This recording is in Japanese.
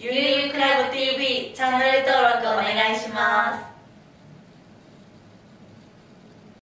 ゆゆゆクラブ TV チャンネル登録お願いします。